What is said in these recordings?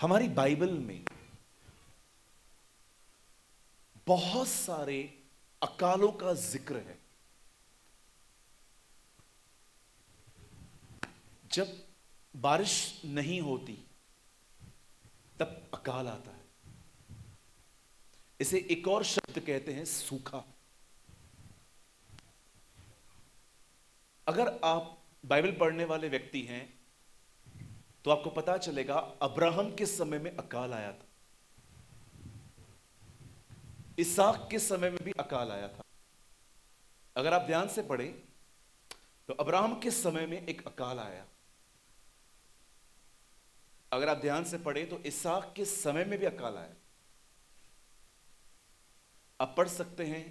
हमारी बाइबल में बहुत सारे अकालों का ज़िक्र है। जब बारिश नहीं होती, तब अकाल आता है। इसे एक और शब्द कहते हैं, सूखा। अगर आप बाइबल पढ़ने वाले व्यक्ति हैं तो आपको पता चलेगा, अब्राहम के समय में अकाल आया था? इसाक के समय में भी अकाल आया था? अगर आप ध्यान से पढ़ें तो अब्राहम के समय में एक अकाल आया? अगर आप ध्यान से पढ़ें तो इसाक के समय में भी अकाल आया? आप पढ़ सकते हैं,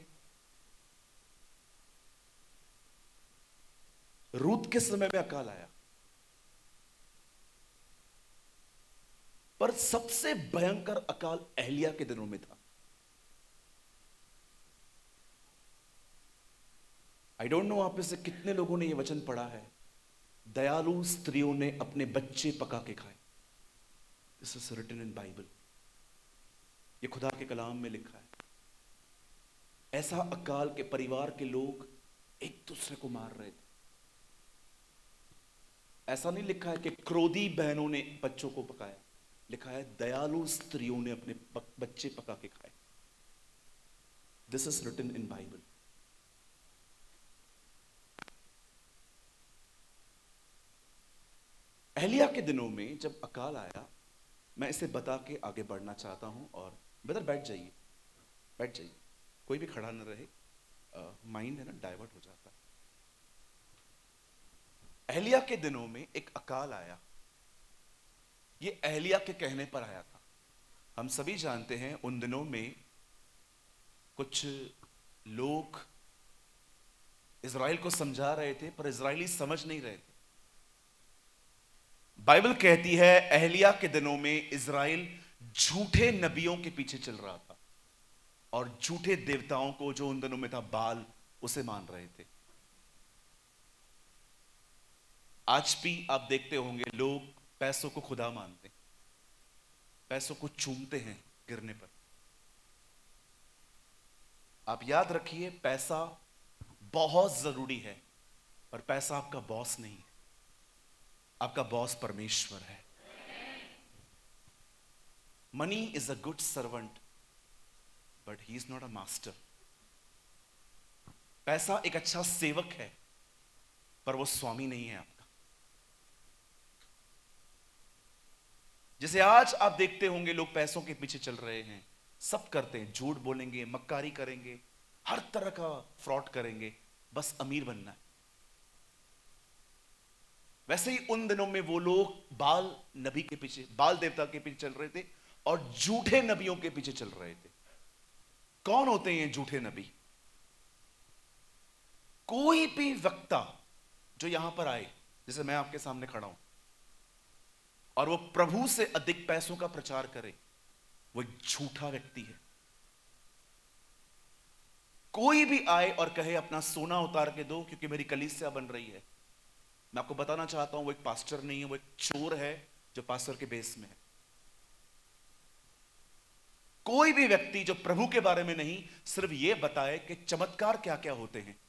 रूत के समय में अकाल आया? पर सबसे भयंकर अकाल अहलिया के दिनों में था। आई डोंट नो आप में से कितने लोगों ने यह वचन पढ़ा है। दयालु स्त्रियों ने अपने बच्चे पका के खाए। This is written in Bible ये खुदा के कलाम में लिखा है। ऐसा अकाल के परिवार के लोग एक दूसरे को मार रहे थे। ऐसा नहीं लिखा है कि क्रोधी बहनों ने बच्चों को पकाया। लिखा है, दयालु स्त्रियों ने अपने बच्चे पका के खाए. This is written in Bible अहलिया के दिनों में जब अकाल आया, मैं इसे बता के आगे बढ़ना चाहता हूँ और बदर बैठ जाइए। बैठ जाइए। कोई भी खड़ा न रहे। माइंड है ना डाइवर्ट हो जाता। है अहलिया के दिनों में एक अकाल आया। ये अहलिया के कहने पर आया था। हम सभी जानते हैं उन दिनों में कुछ लोग इसराइल को समझा रहे थे, पर इसराइली समझ नहीं रहे थे। बाइबल कहती है, अहलिया के दिनों में इसराइल झूठे नबियों के पीछे चल रहा था, और झूठे देवताओं को जो उन दिनों में था, बाल, उसे मान रहे थे। आज भी आप देखते होंगे, लोग पैसों को खुदा मानते हैं। पैसों को चूमते हैं गिरने पर। आप याद रखिए, पैसा बहुत ज़रूरी है, पर पैसा आपका बॉस नहीं है। आपका बॉस परमेश्वर है। Money is a good servant, but he is not a master. पैसा एक अच्छा सेवक है, पर वो स्वामी नहीं है आप। जैसे आज आप देखते होंगे लोग पैसों के पीछे चल रहे हैं। सब करते हैं, झूठ बोलेंगे, मक्कारी करेंगे, हर तरह का फ्रॉड करेंगे। बस अमीर बनना है। वैसे ही उन दिनों में वो लोग बाल नबी के पीछे, बाल देवता के पीछे चल रहे थे और झूठे नबियों के पीछे चल रहे थे। कौन होते हैं झूठे नबी? कोई भी वक्ता जो यहाँ पर आए, जैसे मैं आपके सामने खड़ा हूँ और वो प्रभु से अधिक पैसों का प्रचार करे, वो एक झूठा व्यक्ति है। कोई भी आए और कहे, अपना सोना उतार के दो, क्योंकि मेरी कलीसिया बन रही है। मैं आपको बताना चाहता हूँ, वो एक पास्टर नहीं है, वो एक चोर है, जो पास्टर के बेस में है। कोई भी व्यक्ति जो प्रभु के बारे में नहीं, सिर्फ़ ये बताए कि चमत्कार क्या क्या होते हैं।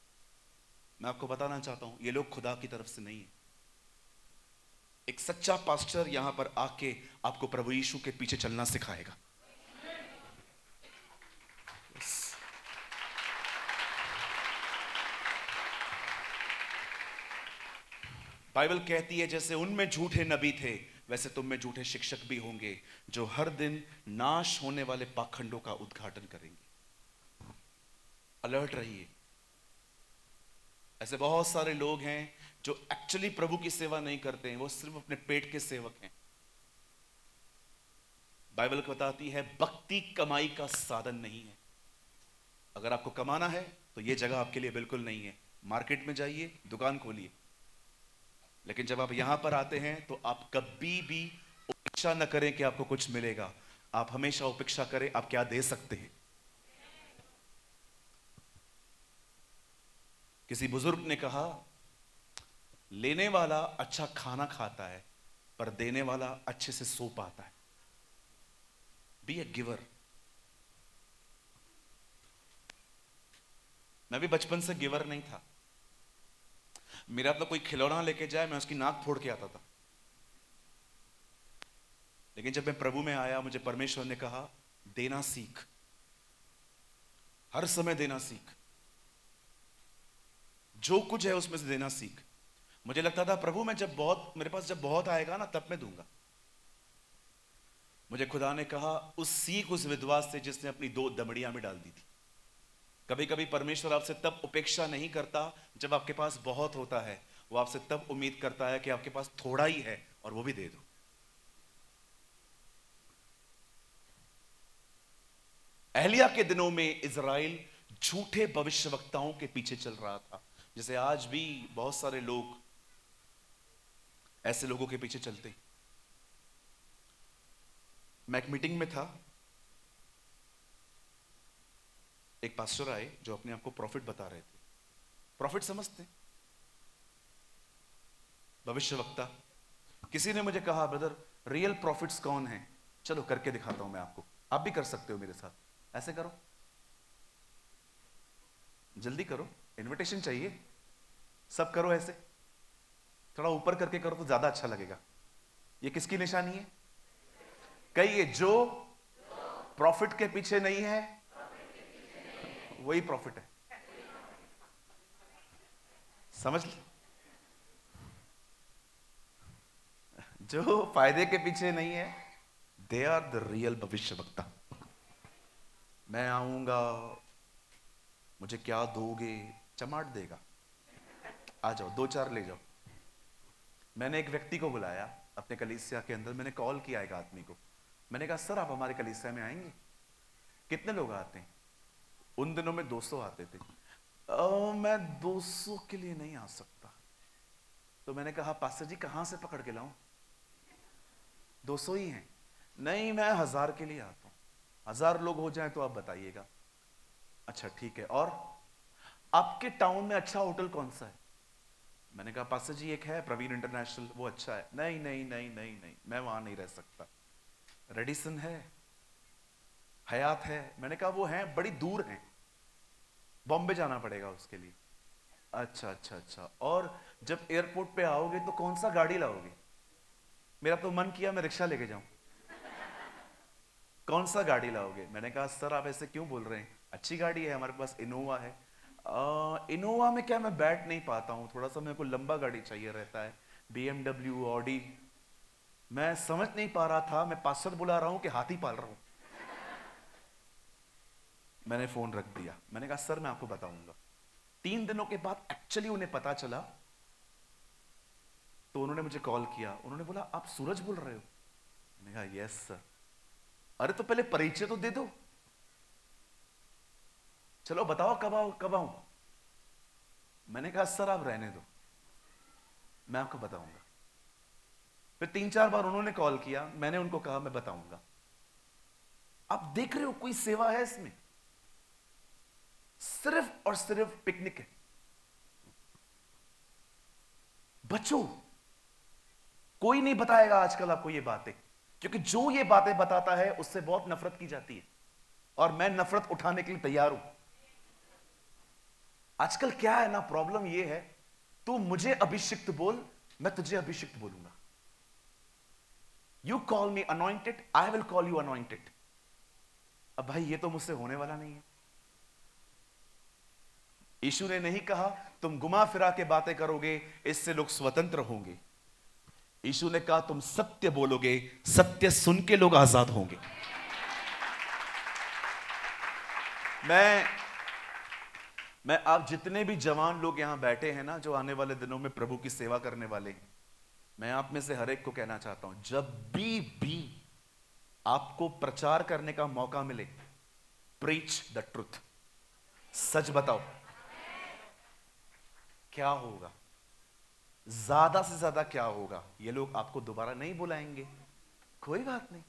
मैं आपको बताना चाहता हूँ, ये लोग खुदा की तरफ़ से नहीं है। एक सच्चा पास्टर यहाँ पर आके आपको प्रभु यीशु के पीछे चलना सिखाएगा। बाइबल कहती है, जैसे उनमें झूठे नबी थे, वैसे तुम में झूठे शिक्षक भी होंगे, जो हर दिन नाश होने वाले पाखंडों का उद्घाटन करेंगे। अलर्ट रहिए। ऐसे बहुत सारे लोग हैं जो एक्चुअली प्रभु की सेवा नहीं करते हैं, वो सिर्फ़ अपने पेट के सेवक हैं। बाइबल को बताती है, भक्ति कमाई का साधन नहीं है। अगर आपको कमाना है तो यह जगह आपके लिए बिल्कुल नहीं है। मार्केट में जाइए, दुकान खोलिए। लेकिन जब आप यहाँ पर आते हैं तो आप कभी भी उपेक्षा न करें कि आपको कुछ मिलेगा। आप हमेशा उपेक्षा करें, आप क्या दे सकते हैं। किसी बुज़ुर्ग ने कहा लेने वाला अच्छा खाना खाता है, पर देने वाला अच्छे से सो पाता है। बी ए गिवर मैं भी बचपन से गिवर नहीं था। मेरा तो कोई खिलौना लेके जाए, मैं उसकी नाक फोड़ के आता था। लेकिन जब मैं प्रभु में आया, मुझे परमेश्वर ने कहा, देना सीख। हर समय देना सीख। जो कुछ है, उसमें से देना सीख। मुझे लगता था, प्रभु, मैं जब बहुत, मेरे पास जब बहुत आएगा ना, तब मैं दूँगा। मुझे खुदा ने कहा, उस सीख, उस विधवा से जिसने अपनी दो दमड़ियाँ में डाल दी थी। कभी कभी परमेश्वर आपसे तब उपेक्षा नहीं करता जब आपके पास बहुत होता है। वो आपसे तब उम्मीद करता है कि आपके पास थोड़ा ही है और वो भी दे दो। एहलिया के दिनों में इज़राइल झूठे भविष्यवक्ताओं के पीछे चल रहा था। जैसे आज भी बहुत सारे लोग ऐसे लोगों के पीछे चलते। मैं एक मीटिंग में था। एक पास्टर आए जो अपने आप को प्रॉफिट बता रहे थे। प्रॉफिट समझते। भविष्य वक्ता किसी ने मुझे कहा, ब्रदर, रियल प्रॉफिट्स कौन है? चलो करके दिखाता हूँ मैं आपको। आप भी कर सकते हो मेरे साथ। ऐसे करो। जल्दी करो। इनविटेशन चाहिए। सब करो ऐसे। थोड़ा ऊपर करके करो तो ज़्यादा अच्छा लगेगा। ये किसकी निशानी है? कहिए, जो प्रॉफिट के पीछे नहीं है, वही प्रॉफिट है। समझ लो? जो फ़ायदे के पीछे नहीं है दे आर द रियल भविष्य वक्ता मैं आऊँगा, मुझे क्या दोगे, चमाट देगा। आ जाओ, दो चार ले जाओ। मैंने एक व्यक्ति को बुलाया अपने कलीसिया के अंदर। मैंने कॉल किया एक आदमी को। मैंने कहा सर आप हमारे कलीसिया में आएँगे? कितने लोग आते हैं? उन दिनों में 200 आते थे। आ, मैं 200 के लिए नहीं आ सकता। तो मैंने कहा पास्टर जी कहाँ से पकड़ के लाऊं? 200 ही हैं। नहीं मैं हज़ार के लिए आता हूँ। हज़ार लोग हो जाए तो आप बताइएगा। अच्छा ठीक है। और आपके टाउन में अच्छा होटल कौन सा है? मैंने कहा पास जी, एक है, प्रवीण इंटरनेशनल, वो अच्छा है। नहीं नहीं नहीं नहीं नहीं, मैं वहाँ नहीं रह सकता। रेडिसन है, हयात है, मैंने कहा, वो है, बड़ी दूर है। बॉम्बे जाना पड़ेगा उसके लिए। अच्छा अच्छा अच्छा। और जब एयरपोर्ट पे आओगे तो कौन सा गाड़ी लाओगे? मेरा तो मन किया, मैं रिक्शा लेके जाऊँ। कौन सा गाड़ी लाओगे? मैंने कहा, सर, आप ऐसे क्यों बोल रहे हैं? अच्छी गाड़ी है, हमारे पास इनोवा है। इनोवा में क्या मैं बैठ नहीं पाता हूँ? थोड़ा सा मेरे को लंबा गाड़ी चाहिए रहता है। बी एमडब्ल्यू ऑडी मैं समझ नहीं पा रहा था, मैं पासर बुला रहा हूँ कि हाथी पाल रहा हूँ। मैंने फ़ोन रख दिया। मैंने कहा, सर, मैं आपको बताऊँगा। तीन दिनों के बाद एक्चुअली उन्हें पता चला। तो उन्होंने मुझे कॉल किया। उन्होंने बोला, आप सूरज बोल रहे हो? मैंने कहा यस सर अरे तो पहले परिचय तो दे दो। चलो बताओ कब आओ, कब आऊँ? मैंने कहा, सर, आप रहने दो। मैं आपको बताऊँगा। फिर तीन चार बार उन्होंने कॉल किया, मैंने उनको कहा, मैं बताऊँगा। आप देख रहे हो, कोई सेवा है इसमें? सिर्फ़ और सिर्फ़ पिकनिक है। बच्चों, कोई नहीं बताएगा आजकल आपको ये बातें, क्योंकि जो ये बातें बताता है, उससे बहुत नफरत की जाती है। और मैं नफरत उठाने के लिए तैयार हूँ। आजकल क्या है ना प्रॉब्लम यह है, तू मुझे अभिषिक्त बोल, मैं तुझे अभिषिक्त बोलूँगा। You call me anointed I will call you anointed अब भाई, ये तो मुझसे होने वाला नहीं है। यीशु ने नहीं कहा, तुम गुमा फिरा के बातें करोगे, इससे लोग स्वतंत्र होंगे। यीशु ने कहा, तुम सत्य बोलोगे, सत्य सुन के लोग आज़ाद होंगे। मैं मैं, आप जितने भी जवान लोग यहाँ बैठे हैं ना, जो आने वाले दिनों में प्रभु की सेवा करने वाले हैं, मैं आप में से हर एक को कहना चाहता हूँ, जब भी भी आपको प्रचार करने का मौका मिले प्रीच द ट्रुथ सच बताओ। क्या होगा? ज़्यादा से ज़्यादा क्या होगा? ये लोग आपको दोबारा नहीं बुलाएँगे। कोई बात नहीं।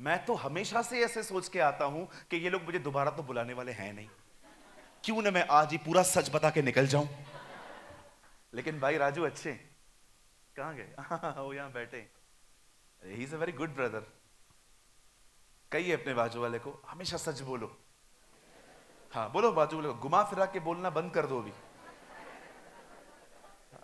मैं तो हमेशा से ऐसे सोच के आता हूँ कि ये लोग मुझे दोबारा तो बुलाने वाले हैं नहीं। क्यों ना मैं आज ही पूरा सच बता के निकल जाऊँ? लेकिन भाई राजू अच्छे कहाँ गए? वो यहाँ बैठे ही। Is a very good brother कहिए अपने बाजू वाले को हमेशा सच बोलो। हाँ बोलो बाजू वाले को घुमा फिरा के बोलना बंद कर दो अभी।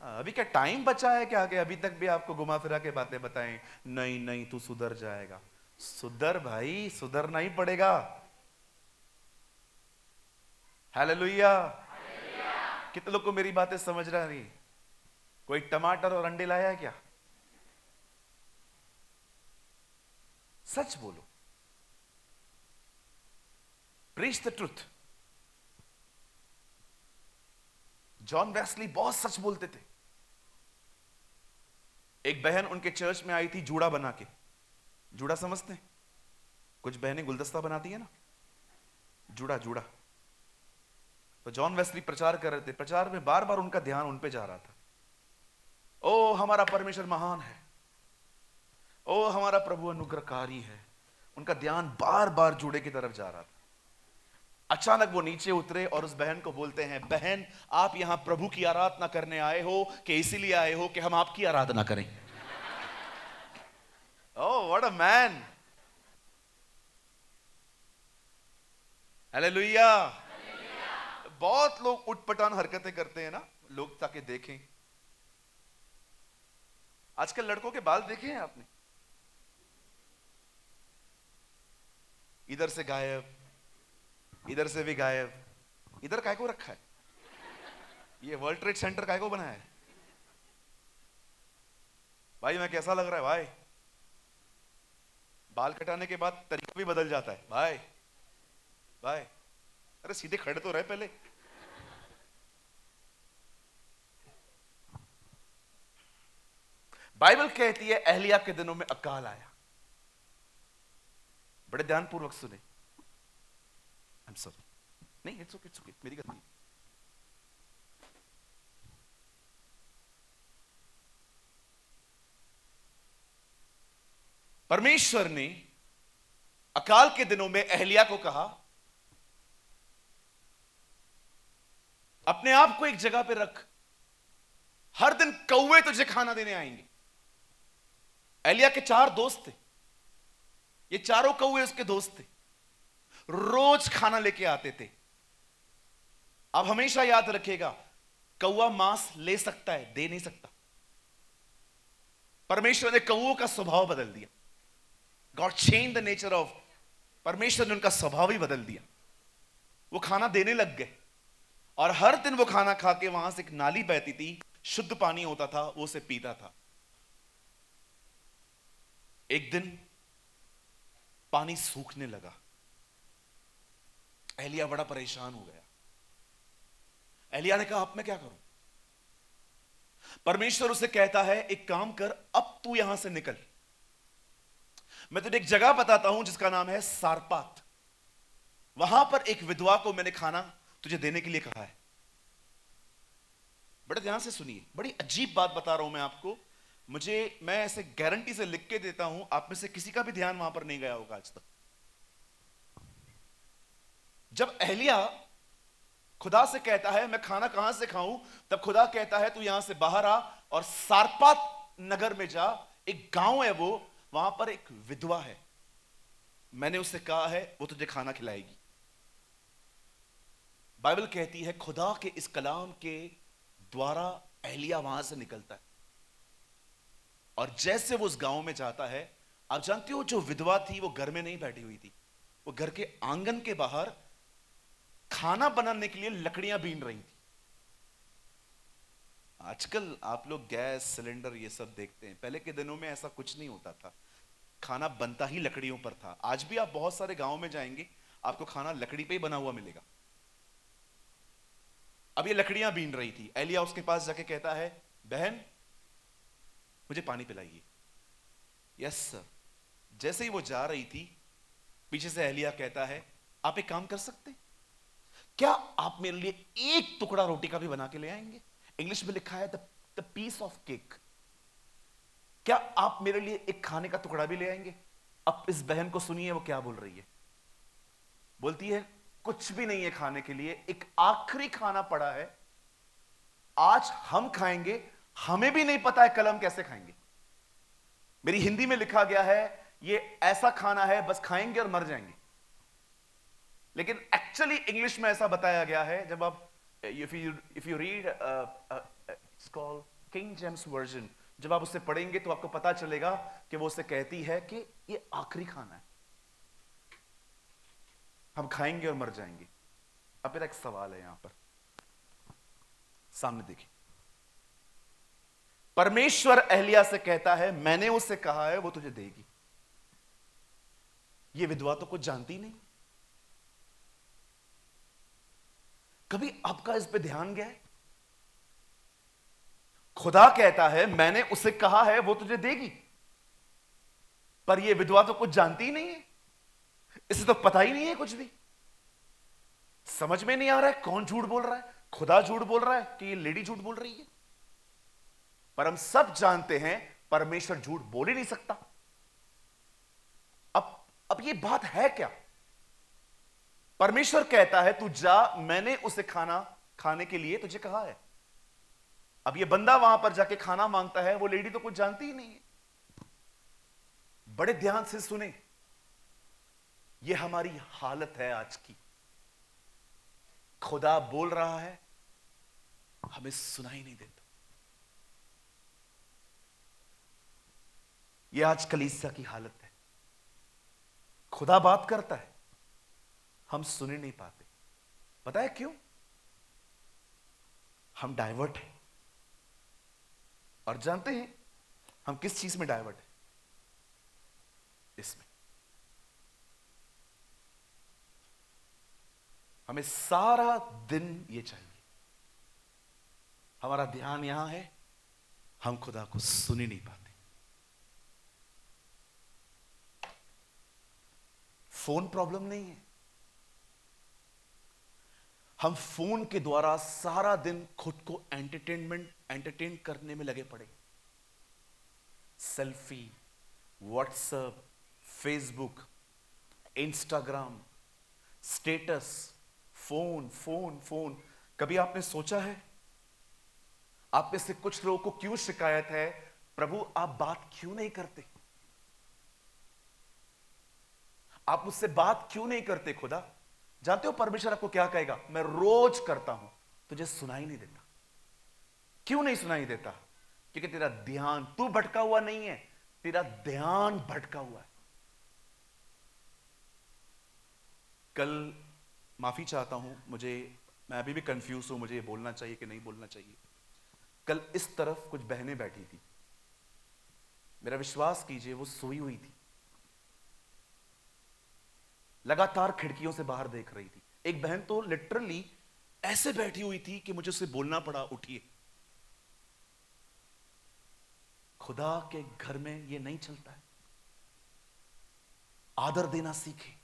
हाँ, अभी क्या टाइम बचा है क्या? कि अभी तक भी आपको घुमा फिरा के बातें बताएँ। नहीं नहीं तू सुधर जाएगा। सुधर भाई सुधरना ही पड़ेगा। हालेलुया कितने लोग को मेरी बातें समझ रहा नहीं? कोई टमाटर और अंडे लाया है क्या? सच बोलो। Preach the truth John Wesley बहुत सच बोलते थे। एक बहन उनके चर्च में आई थी जूड़ा बना के। जूड़ा समझते हैं? कुछ बहनें गुलदस्ता बनाती है ना? जूड़ा जूड़ा। तो जॉन वेस्ली प्रचार कर रहे थे, प्रचार में बार बार उनका ध्यान उन पे जा रहा था। ओ, हमारा परमेश्वर महान है। ओ, हमारा प्रभु अनुग्रहकारी है। उनका ध्यान बार बार जुड़े की तरफ़ जा रहा था। अचानक वो नीचे उतरे और उस बहन को बोलते हैं, बहन, आप यहाँ प्रभु की आराधना करने आए हो कि इसीलिए आए हो कि हम आपकी आराधना करें? Oh what a man hallelujah बहुत लोग उठपटान हरकतें करते हैं ना, लोग ताकि देखें। आजकल लड़कों के बाल देखे हैं आपने? इधर से गायब, इधर से भी गायब। इधर काय को रखा है? ये वर्ल्ड ट्रेड सेंटर काय को बनाया है? भाई, मैं कैसा लग रहा है, भाई? बाल कटाने के बाद तरीका भी बदल जाता है। भाई भाई, अरे सीधे खड़े तो रहे पहले। बाइबल कहती है, अहलिया के दिनों में अकाल आया। बड़े ध्यानपूर्वक सुने। एम सॉरी नहीं इट्स ओके इट्स ओके मेरी गलती परमेश्वर ने अकाल के दिनों में अहलिया को कहा, अपने आप को एक जगह पे रख। हर दिन कौवे तुझे खाना देने आएँगे। एलिया के चार दोस्त थे। ये चारों कौए उसके दोस्त थे। रोज खाना लेके आते थे। अब हमेशा याद रखेगा कौआ मांस ले सकता है, दे नहीं सकता। परमेश्वर ने कौओं का स्वभाव बदल दिया। God change the nature of परमेश्वर ने उनका स्वभाव ही बदल दिया। वो खाना देने लग गए। और हर दिन वो खाना खा के वहाँ से एक नाली बहती थी, शुद्ध पानी होता था, वो उसे पीता था। एक दिन पानी सूखने लगा। एलिया बड़ा परेशान हो गया। एलिया ने कहा, अब मैं क्या करूँ? परमेश्वर उसे कहता है, एक काम कर, अब तू यहाँ से निकल। मैं तुझे एक जगह बताता हूँ जिसका नाम है सारपात। वहाँ पर एक विधवा को मैंने खाना तुझे देने के लिए कहा है। बड़े ध्यान से सुनिए, बड़ी अजीब बात बता रहा हूँ मैं आपको। मुझे, मैं ऐसे गारंटी से लिख के देता हूँ, आप में से किसी का भी ध्यान वहाँ पर नहीं गया होगा आज तक। जब अहलिया खुदा से कहता है, मैं खाना कहाँ से खाऊं? तब खुदा कहता है, तू यहाँ से बाहर आ और सारपात नगर में जा। एक गाँव है वो, वहाँ पर एक विधवा है। मैंने उससे कहा है, वो तुझे खाना खिलाएगी। बाइबल कहती है, खुदा के इस कलाम के द्वारा अहलिया वहाँ से निकलता है। और जैसे वो उस गाँव में जाता है, आप जानते हो जो विधवा थी, वो घर में नहीं बैठी हुई थी। वो घर के आँगन के बाहर खाना बनाने के लिए लकड़ियाँ बीन रही थी। आजकल आप लोग गैस, सिलेंडर, ये सब देखते हैं। पहले के दिनों में ऐसा कुछ नहीं होता था। खाना बनता ही लकड़ियों पर था। आज भी आप बहुत सारे गाँव में जाएँगे, आपको खाना लकड़ी पे ही बना हुआ मिलेगा। अब ये लकड़ियाँ बीन रही थी। एलिया उसके पास जाके कहता है, बहन मुझे पानी पिलाइए। यस सर जैसे ही वो जा रही थी, पीछे से अहलिया कहता है, आप एक काम कर सकते क्या आप मेरे लिए एक टुकड़ा रोटी का भी बना के ले आएँगे? इंग्लिश में लिखा है द पीस ऑफ़ केक क्या आप मेरे लिए एक खाने का टुकड़ा भी ले आएँगे? अब इस बहन को सुनिए, वो क्या बोल रही है। बोलती है, कुछ भी नहीं है खाने के लिए, एक आखिरी खाना पड़ा है। आज हम खाएँगे हमें भी नहीं पता है कल हम कैसे खाएँगे। मेरी हिंदी में लिखा गया है, ये ऐसा खाना है, बस खाएँगे और मर जाएँगे। लेकिन एक्चुअली इंग्लिश में ऐसा बताया गया है, जब आप if you if you read called King James version जब आप उसे पढ़ेंगे तो आपको पता चलेगा कि वो उसे कहती है कि ये आखिरी खाना है। हम खाएँगे और मर जाएँगे। अब मेरा एक सवाल है यहाँ पर। सामने देखिए। परमेश्वर अहलिया से कहता है, मैंने उसे कहा है, वो तुझे देगी. ये विधवा तो कुछ जानती नहीं। कभी आपका इस पे ध्यान गया है? खुदा कहता है, मैंने उसे कहा है, वो तुझे देगी. पर यह विधवा तो कुछ जानती ही नहीं है। इसे तो पता ही नहीं है कुछ भी। समझ में नहीं आ रहा है कौन झूठ बोल रहा है? खुदा झूठ बोल रहा है कि ये लेडी झूठ बोल रही है? पर हम सब जानते हैं परमेश्वर झूठ बोल ही नहीं सकता। अब अब ये बात है क्या? परमेश्वर कहता है, तू जा, मैंने उसे खाना, खाने के लिए तुझे कहा है। अब ये बंदा वहाँ पर जाके खाना माँगता है, वो लेडी तो कुछ जानती ही नहीं है। बड़े ध्यान से सुने। ये हमारी हालत है आज की। खुदा बोल रहा है, हमें सुनाई नहीं देता। ये आज कलीसिया की हालत है। खुदा बात करता है। हम सुने नहीं पाते है क्यों? हम डाइवर्ट हैं। और जानते हैं, हम किस चीज़ में डाइवर्ट है? इसमें। हमें सारा दिन ये चाहिए। हमारा ध्यान यहाँ है। हम खुदा को सुन ही नहीं पाते। फ़ोन प्रॉब्लम नहीं है। हम फ़ोन के द्वारा सारा दिन खुद को एंटरटेनमेंट, एंटरटेन करने में लगे पड़े। Selfie, WhatsApp, Facebook, Instagram, status, phone phone phone. कभी आपने सोचा है? आप में से कुछ लोगों को क्यों शिकायत है? प्रभु, आप बात क्यों नहीं करते? आप मुझसे बात क्यों नहीं करते खुदा? जानते हो परमेश्वर आपको क्या कहेगा? मैं रोज करता हूँ, तुझे सुनाई नहीं देता। क्यों नहीं सुनाई देता? क्योंकि तेरा ध्यान, तू भटका हुआ नहीं है, तेरा ध्यान भटका हुआ है। कल माफ़ी चाहता हूँ, मुझे, मैं अभी भी कंफ्यूज हूँ, मुझे ये बोलना चाहिए कि नहीं बोलना चाहिए। कल इस तरफ़ कुछ बहनें बैठी थी। मेरा विश्वास कीजिए, वो सोई हुई थी। लगातार खिड़कियों से बाहर देख रही थी। एक बहन तो लिटरली ऐसे बैठी हुई थी कि मुझे उसे बोलना पड़ा, उठिए। खुदा के घर में यह नहीं चलता है। आदर देना सीखे।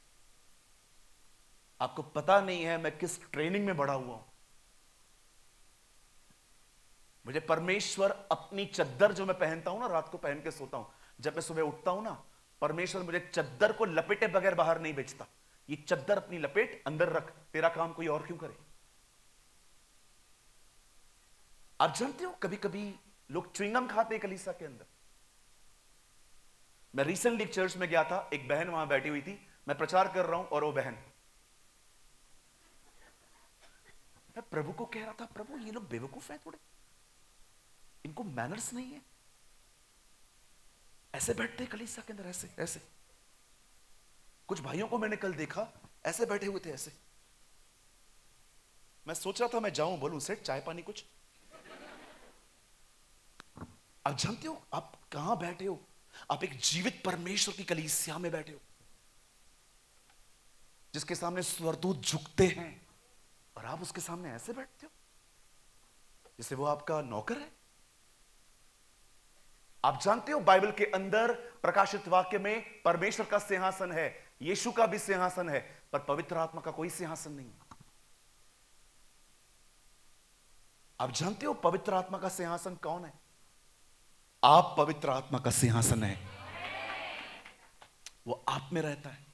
आपको पता नहीं है मैं किस ट्रेनिंग में बड़ा हुआ हूँ। मुझे परमेश्वर अपनी चद्दर जो मैं पहनता हूँ ना, रात को पहन के सोता हूँ। जब मैं सुबह उठता हूँ ना परमेश्वर मुझे चद्दर को लपेटे बगैर बाहर नहीं बेचता। ये चद्दर अपनी लपेट अंदर रख, तेरा काम कोई और क्यों करे? आप जानते हो कभी कभी लोग च्विंगम खाते कलीसा के अंदर। मैं रिसेंटली चर्च में गया था, एक बहन वहाँ बैठी हुई थी, मैं प्रचार कर रहा हूँ और वो बहन। मैं प्रभु को कह रहा था, प्रभु, ये लोग बेवकूफ़ हैं थोड़े। इनको मैनर्स नहीं है। ऐसे बैठते कलीसा के अंदर, ऐसे ऐसे। कुछ भाइयों को मैंने कल देखा, ऐसे बैठे हुए थे, ऐसे। मैं सोच रहा था मैं जाऊँ, बोलूँ, सेठ, चाय पानी कुछ? आप जानते हो, आप कहाँ बैठे हो? आप एक जीवित परमेश्वर की कलीसिया में बैठे हो, जिसके सामने स्वरदूत झुकते हैं, और आप उसके सामने ऐसे बैठते हो जैसे वो आपका नौकर है? आप जानते हो बाइबल के अंदर प्रकाशित वाक्य में परमेश्वर का सिंहासन है, यीशु का भी सिंहासन है, पर पवित्र आत्मा का कोई सिंहासन नहीं। आप जानते हो पवित्र आत्मा का सिंहासन कौन है? आप पवित्र आत्मा का सिंहासन है। वो आप में रहता है।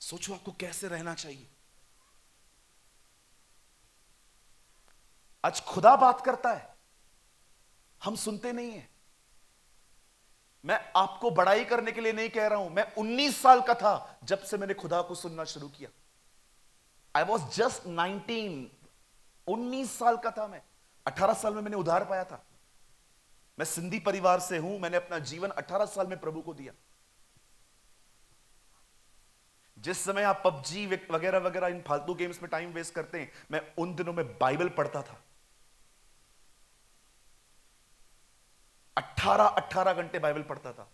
सोचो आपको कैसे रहना चाहिए। आज खुदा बात करता है। हम सुनते नहीं है। मैं आपको बड़ाई करने के लिए नहीं कह रहा हूँ। मैं 19 साल का था जब से मैंने खुदा को सुनना शुरू किया। आई वॉज़ जस्ट 19 19 साल का था मैं। 18 साल में मैंने उधार पाया था। मैं सिंधी परिवार से हूँ। मैंने अपना जीवन 18 साल में प्रभु को दिया। जिस समय आप पबजी वगैरह वगैरह इन फालतू गेम्स में टाइम वेस्ट करते हैं, मैं उन दिनों में बाइबल पढ़ता था। 18 18 घंटे बाइबल पढ़ता था।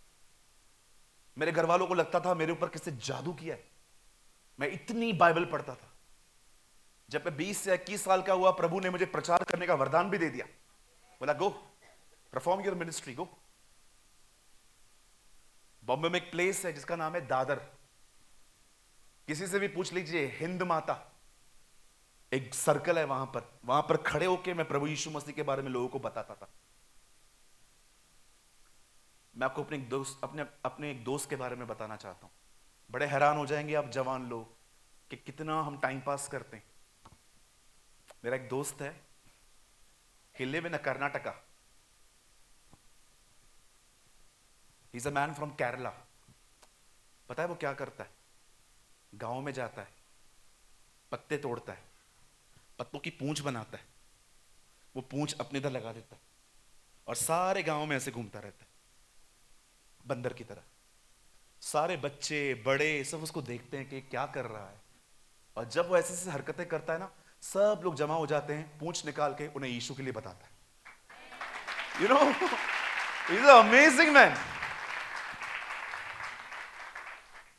मेरे घर वालों को लगता था मेरे ऊपर किसने जादू किया है। मैं इतनी बाइबल पढ़ता था। जब मैं 20 से 21 साल का हुआ, प्रभु ने मुझे प्रचार करने का वरदान भी दे दिया। बोला, go perform your ministry go. Bombay में एक प्लेस है जिसका नाम है दादर। किसी से भी पूछ लीजिए, हिंद माता। एक सर्कल है वहाँ पर। वहाँ पर खड़े होकर मैं प्रभु यीशु मसीह के बारे में लोगों को बताता था। मैं आपको अपने एक दोस्त, अपने अपने एक दोस्त के बारे में बताना चाहता हूँ। बड़े हैरान हो जाएँगे आप जवान लोग कि कितना हम टाइम पास करते हैं। मेरा एक दोस्त है he live in Karnataka. Is a man from Kerala पता है वो क्या करता है? गाँव में जाता है, पत्ते तोड़ता है, पत्तों की पूंछ बनाता है। वो पूंछ अपने इधर लगा देता है और सारे गाँव में ऐसे घूमता रहता है। बंदर की तरह। सारे बच्चे, बड़े, सब उसको देखते हैं कि क्या कर रहा है। और जब वो ऐसे ऐसे हरकतें करता है ना, सब लोग जमा हो जाते हैं, पूछ निकाल के उन्हें यीशु के लिए बताता है। You know is amazing man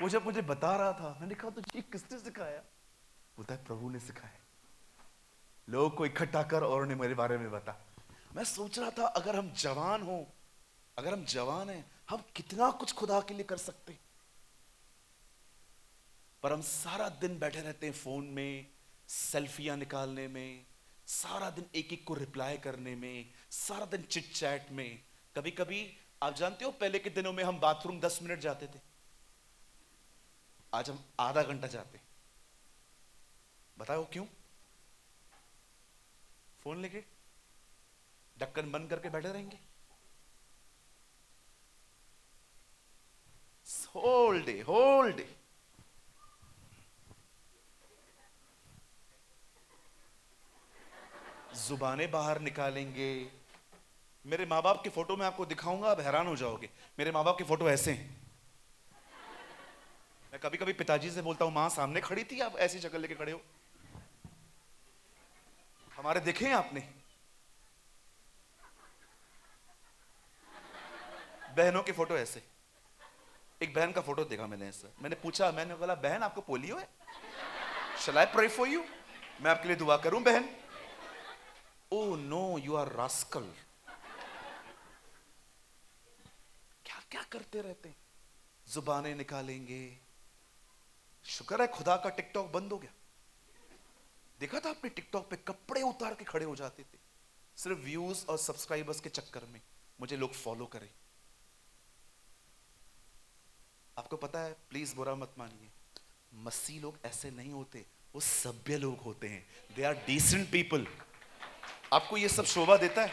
वो जब मुझे बता रहा था, मैंने कहा, तुझे किसने सिखाया? बोलता है, प्रभु ने सिखाया लोगों को इकट्ठा कर और उन्हें मेरे बारे में बता। मैं सोच रहा था, अगर हम जवान हो, अगर हम जवान हैं हम कितना कुछ खुदा के लिए कर सकते पर हम सारा दिन बैठे रहते हैं फ़ोन में, सेल्फियाँ निकालने में, सारा दिन एक एक को रिप्लाई करने में, सारा दिन चिट चैट में। कभी कभी आप जानते हो, पहले के दिनों में हम बाथरूम दस मिनट जाते थे। आज हम आधा घंटा जाते बताओ क्यों? फ़ोन लेके? ढक्कन बंद करके बैठे रहेंगे? Whole day, whole day. जुबानें बाहर निकालेंगे। मेरे माँ बाप के फ़ोटो में आपको दिखाऊँगा आप हैरान हो जाओगे। मेरे माँ बाप के फ़ोटो ऐसे हैं। मैं कभी कभी पिताजी से बोलता हूँ माँ सामने खड़ी थी आप ऐसी शक्ल लेके खड़े हो। हमारे देखे हैं आपने। बहनों के फ़ोटो ऐसे। एक बहन का फ़ोटो देखा मैंने ऐसा मैंने पूछा, मैंने बोला, बहन, आपको पोलियो है? शलाई प्रे फॉर यू मैं आपके लिए दुआ करूँ, बहन? Oh no you are rascal क्या क्या करते रहते हैं? जुबानें निकालेंगे। शुक्र है खुदा का टिकटॉक बंद हो गया। देखा था आपने टिकटॉक पे कपड़े उतार के खड़े हो जाते थे? सिर्फ़ व्यूज़ और सब्सक्राइबर्स के चक्कर में। मुझे लोग फॉलो करें। आपको पता है प्लीज़ बुरा मत मानिए। मसीह लोग ऐसे नहीं होते वो सभ्य लोग होते हैं। दे आर डिसेंट पीपल आपको ये सब शोभा देता है?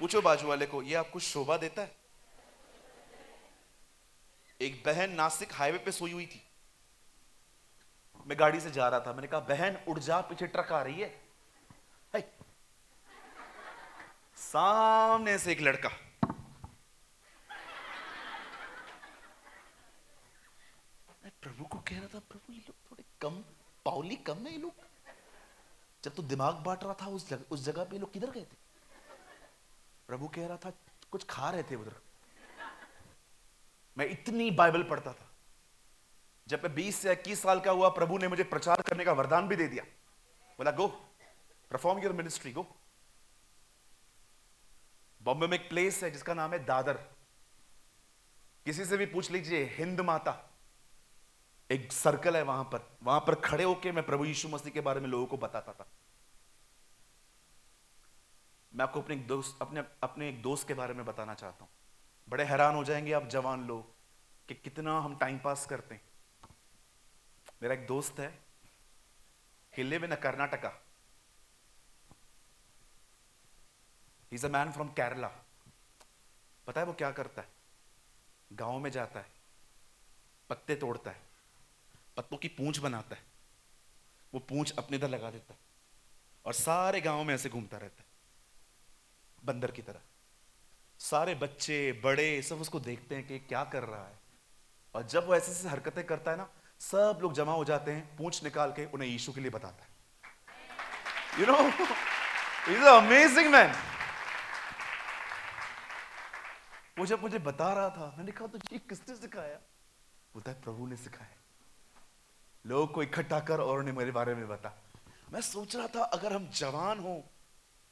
पूछो बाजू वाले को ये आपको शोभा देता है? एक बहन नासिक हाईवे पे सोई हुई थी। मैं गाड़ी से जा रहा था मैंने कहा बहन उड़ जा पीछे ट्रक आ रही है, है। सामने से एक लड़का। प्रभु को कह रहा था प्रभु ये लोग थोड़े कम पावली कम है ये लोग। जब तो दिमाग बांट रहा था उस जग, उस जगह पे लोग किधर गए थे? प्रभु कह रहा था कुछ खा रहे थे उधर। मैं इतनी बाइबल पढ़ता था। जब मैं 20 से 21 साल का हुआ प्रभु ने मुझे प्रचार करने का वरदान भी दे दिया। बोला go perform your ministry go. Bombay में एक प्लेस है जिसका नाम है दादर। किसी से भी पूछ लीजिए हिंद माता। एक सर्कल है वहाँ पर। वहाँ पर खड़े होकर मैं प्रभु यीशु मसीह के बारे में लोगों को बताता था। मैं आपको अपने दोस्त, अपने अपने एक दोस्त के बारे में बताना चाहता हूँ। बड़े हैरान हो जाएँगे आप जवान लोग कि कितना हम टाइम पास करते हैं। मेरा एक दोस्त है he live in Karnataka. Is a man from Kerala पता है वो क्या करता है? गाँव में जाता है, पत्ते तोड़ता है। पत्तों की पूंछ बनाता है। वो पूंछ अपने इधर लगा देता है और सारे गाँव में ऐसे घूमता रहता है, बंदर की तरह। सारे बच्चे, बड़े सब उसको देखते हैं कि क्या कर रहा है। और जब वो ऐसे ऐसे हरकतें करता है ना, सब लोग जमा हो जाते हैं, पूंछ निकाल के उन्हें यीशु के लिए बताता है। You know is amazing man वो जब मुझे बता रहा था, मैंने कहा तो किसने सिखाया? बोलता है, प्रभु ने सिखाया लोगों को इकट्ठा कर और उन्हें मेरे बारे में बता। मैं सोच रहा था, अगर हम जवान हो,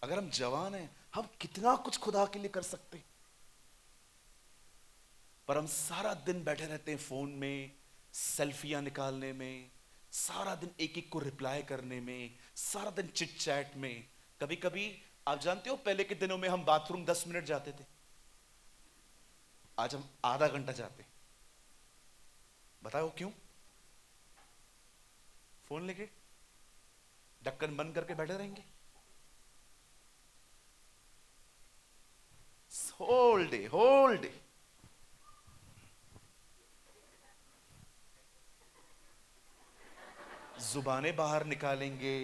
अगर हम जवान हैं, हम कितना कुछ खुदा के लिए कर सकते। पर हम सारा दिन बैठे रहते हैं फ़ोन में, सेल्फियाँ निकालने में, सारा दिन एक एक को रिप्लाई करने में, सारा दिन चिट चैट में। कभी कभी आप जानते हो, पहले के दिनों में हम बाथरूम दस मिनट जाते थे। आज हम आधा घंटा जाते बताओ क्यों? फ़ोन लेके ढक्कन बंद करके बैठे रहेंगे। होल डे होल डे जुबानें बाहर निकालेंगे।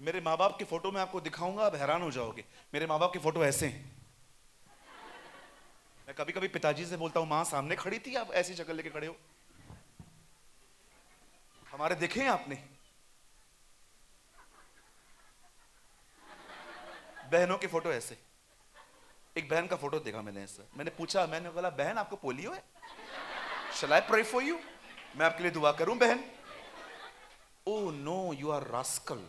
मेरे माँ बाप की फ़ोटो में आपको दिखाऊँगा, आप हैरान हो जाओगे। मेरे माँ बाप की फ़ोटो ऐसे हैं। मैं कभी कभी पिताजी से बोलता हूँ, माँ, सामने खड़ी थी आप, ऐसी शक्ल लेके खड़े हो। हमारे देखे हैं आपने? बहनों की फ़ोटो ऐसे। एक बहन का फ़ोटो देखा मैंने ऐसा। मैंने पूछा, मैंने बोला, बहन, आपको पोलियो है? शलाई प्रे फॉर यू मैं आपके लिए दुआ करूँ, बहन? Oh no you are rascal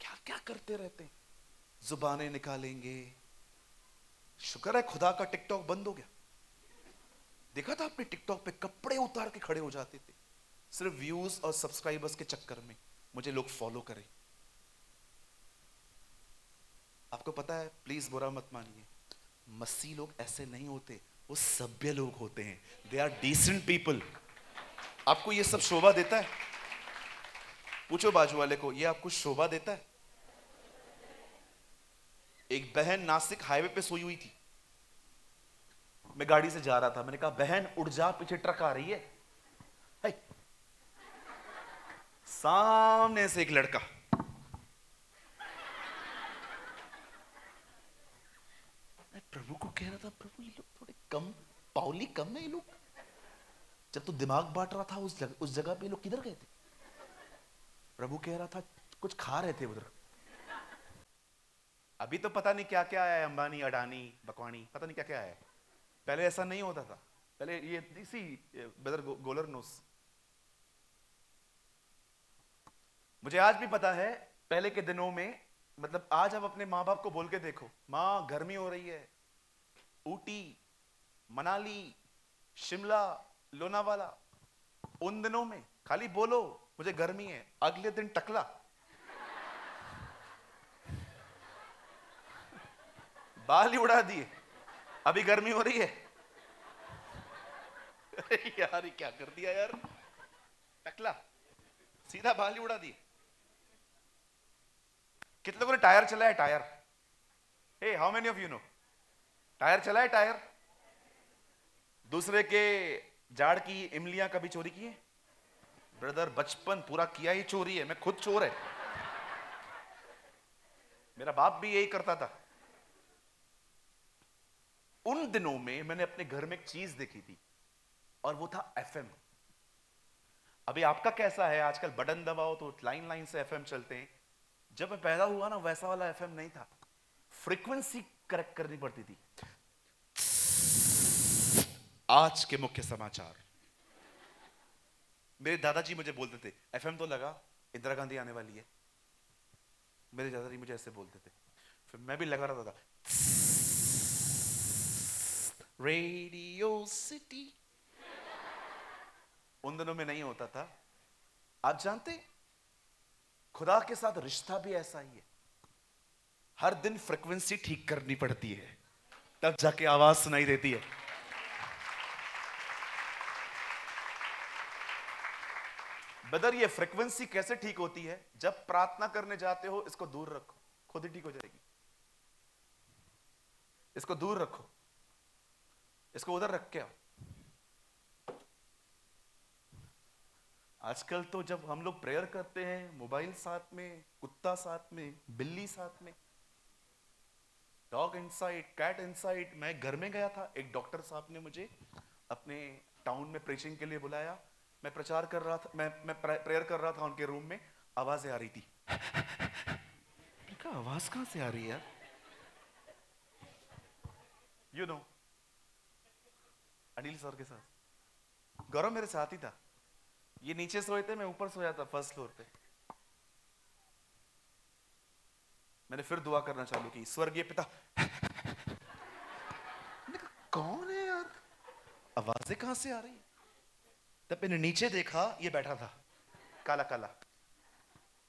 क्या क्या करते रहते हैं? जुबानें निकालेंगे। शुक्र है, खुदा का टिकटॉक बंद हो गया। देखा था आपने टिकटॉक पे कपड़े उतार के खड़े हो जाते थे? सिर्फ़ व्यूज़ और सब्सक्राइबर्स के चक्कर में मुझे लोग फॉलो करें। आपको पता है प्लीज़ बुरा मत मानिए। मसीह लोग ऐसे नहीं होते, वो सभ्य लोग होते हैं। दे आर डिसेंट पीपल आपको ये सब शोभा देता है? पूछो बाजू वाले को, ये आपको शोभा देता है? एक बहन नासिक हाईवे पे सोई हुई थी। मैं गाड़ी से जा रहा था, मैंने कहा, बहन उड़ जा, पीछे ट्रक आ रही है। सामने से एक लड़का। प्रभु को कह रहा था, प्रभु, ये लोग थोड़े कम, पावली कम है ये लोग। जब तो दिमाग बांट रहा था, उस जगह उस जगह पे लोग किधर गए थे? प्रभु कह रहा था, कुछ खा रहे थे उधर। अभी तो पता नहीं क्या क्या है, अंबानी, अडानी, बकवानी, पता नहीं क्या क्या है। पहले ऐसा नहीं होता था। पहले ये इसी बदर गो, गोलर नोस मुझे आज भी पता है पहले के दिनों में मतलब आज आप अपने माँ बाप को बोल के देखो माँ गर्मी हो रही है ऊटी मनाली शिमला लोनावाला उन दिनों में खाली बोलो मुझे गर्मी है अगले दिन टकला। बाल ही उड़ा दिए। अभी गर्मी हो रही है? यार ये क्या कर दिया यार? टकला। सीधा बाल उड़ा दी। कितने लोगों ने टायर चलाया tyre? Hey how many of you know tyre चलाए टायर? दूसरे के जाड़ की इमलियाँ कभी चोरी की है? ब्रदर बचपन पूरा किया ही चोरी है मैं खुद चोर है। मेरा बाप भी यही करता था। उन दिनों में मैंने अपने घर में एक चीज़ देखी थी, और वो था एफएम अभी आपका कैसा है? आजकल बटन दबाओ तो लाइन लाइन से एफएम चलते हैं। जब मैं पैदा हुआ ना, वैसा वाला एफएम नहीं था। फ्रीक्वेंसी करेक्ट करनी पड़ती थी। आज के मुख्य समाचार। मेरे दादाजी मुझे बोलते थे एफएम तो लगा, इंदिरा गांधी आने वाली है। मेरे दादाजी मुझे ऐसे बोलते थे। फिर मैं भी लगा रहा था। रेडियो सिटी उन दिनों में नहीं होता था। आप जानते खुदा के साथ रिश्ता भी ऐसा ही है। हर दिन फ्रिक्वेंसी ठीक करनी पड़ती है। तब जाके आवाज़ सुनाई देती है। बदर ये फ्रिक्वेंसी कैसे ठीक होती है? जब प्रार्थना करने जाते हो, इसको दूर रखो। खुद ही ठीक हो जाएगी। इसको दूर रखो। इसको उधर रख के आओ। आजकल तो जब हम लोग प्रेयर करते हैं मोबाइल साथ में कुत्ता साथ में बिल्ली साथ में डॉग इनसाइड कैट इनसाइड मैं घर में गया था एक डॉक्टर साहब ने मुझे अपने टाउन में प्रेचिंग के लिए बुलाया। मैं प्रचार कर रहा था मैं मैं प्रेयर कर रहा था उनके रूम में आवाज़ें आ रही थी। आवाज़ कहाँ से आ रही है यू नो अनिल सर के साथ। गौरव मेरे साथ ही था। ये नीचे सोए थे, मैं ऊपर सोया था फ़र्स्ट फ्लोर पे। मैंने फिर दुआ करना चालू की, स्वर्गीय पिता। कौन है यार? आवाज़ें कहाँ से आ रही तब मैंने नीचे देखा, ये बैठा था काला काला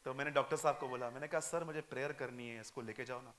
तो मैंने डॉक्टर साहब को बोला, मैंने कहा, सर, मुझे प्रेयर करनी है, इसको लेके जाओ ना।